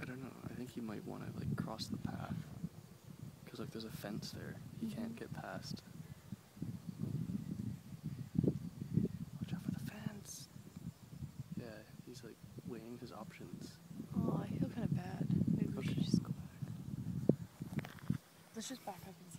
I don't know. I think he might want to like cross the path. Cause like there's a fence there. He mm-hmm. can't get past. Watch out for the fence. Yeah, he's like weighing his options. Oh, I feel kind of bad. Maybe we should just go back. Let's just back up and see.